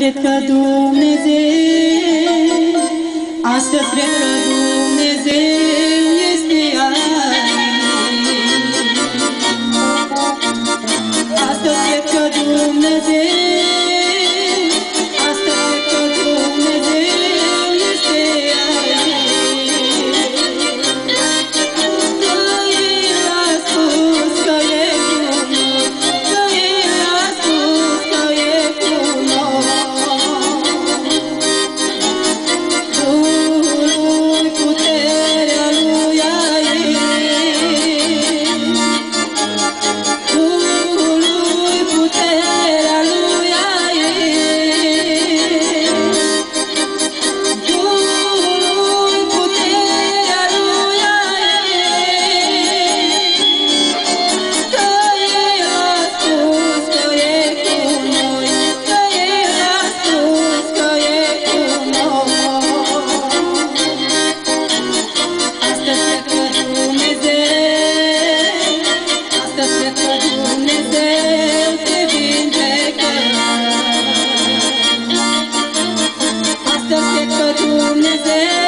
cred că Dumnezeu, astăzi cred că Dumnezeu, Amanecer